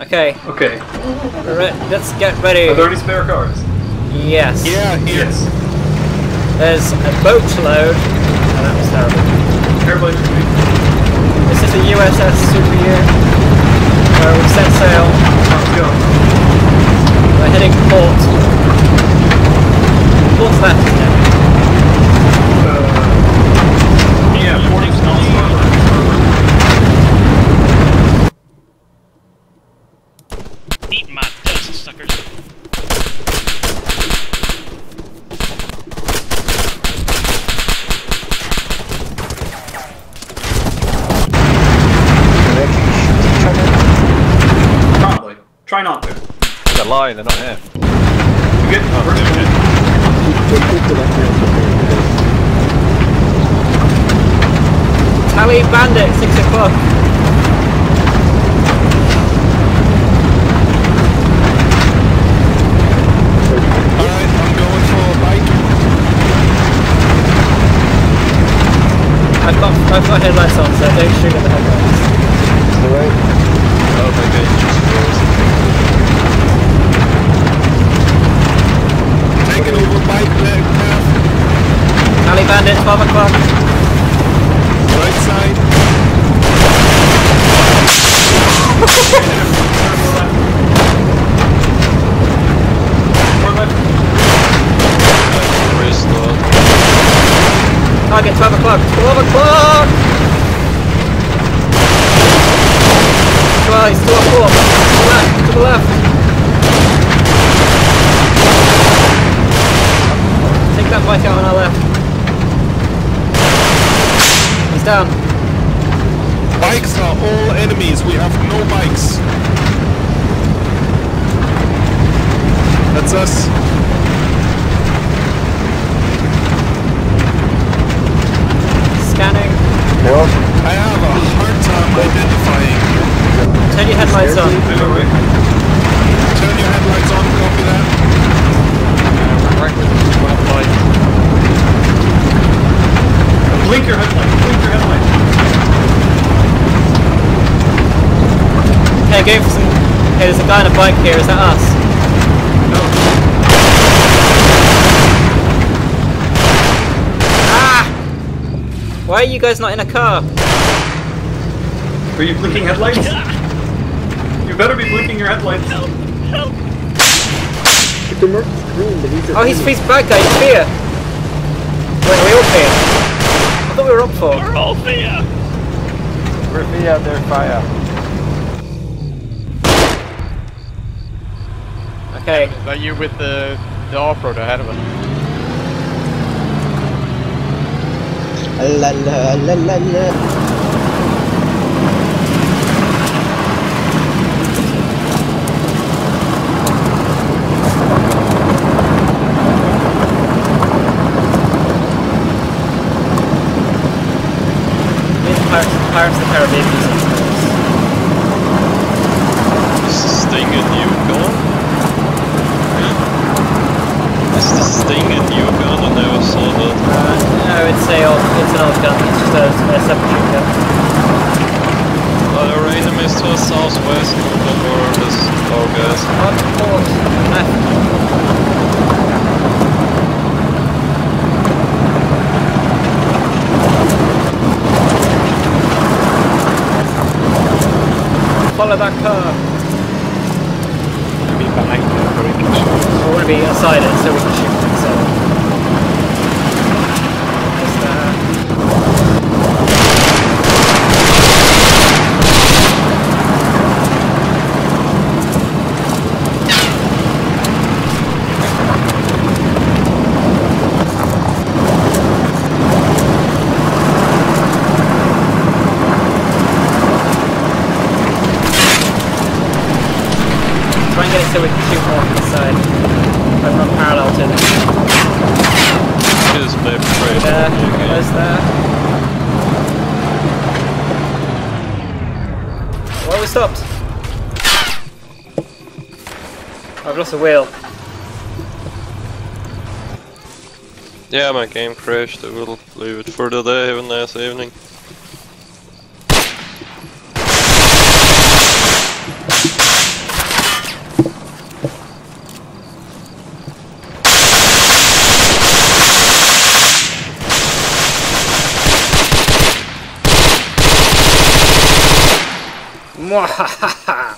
Okay, Okay. re let's get ready. Are there any spare cars? Yes. Yeah, here. Yes. There's a boatload. Oh, that was terrible. Airplane for me. This is the USS Super U. Where we set sail. Let's go. We're heading to port. Port's left, isn't it? Uh, yeah, 40 Eat my dust, suckers. Probably. Try not to. They're lying, they're not here. You get Tally Bandit, 6 o'clock. Alright, I'm going for a bike. I've got, I've got headlights on, so don't shoot at the headlights. Oh my god, just Taking over bike there. Tally Bandit, 12 o'clock. Right side. Target 12 o'clock. 12 o'clock! Well, he's still up 4. To the left, to the left. Take that bike out on our left. He's down. Bikes are all enemies, we have no bikes. That's us. Scanning. I have a hard time identifying you. Turn your headlights on. Turn your headlights on, copy that. Blink your headlight. Blink your headlight. Okay, go for some. Hey, there's a guy on a bike here. Is that us? Ah! Why are you guys not in a car? Are you blinking headlights? You better be blinking your headlights. Help! Help! Oh, he's he's bad guy. He's FIA. Wait, are we all FIA? I thought we were OPFOR. We're all FIA! We're via their fire. Okay. Are you with the the off-road ahead of us? La la la la la. Pirates, of the Caribbean music. Is the a new gun? Is the a new gun? I never saw that. Uh, no, it's a old, it's an old gun. It's just a, a submachine gun. Are there enemies to the southwest or this our guys? On port, Follow that behind you, very good. I want to be inside it so we can shoot from inside. Just that. Try and get it so we can shoot more from the side. But run parallel to them. Here's my friend. There, there's there. Why we stopped? I've lost a wheel. Yeah, my game crashed. I will leave it for the day. Have a nice evening. I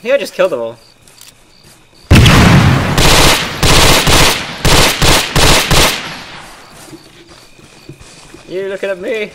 think I just killed them all. You looking at me?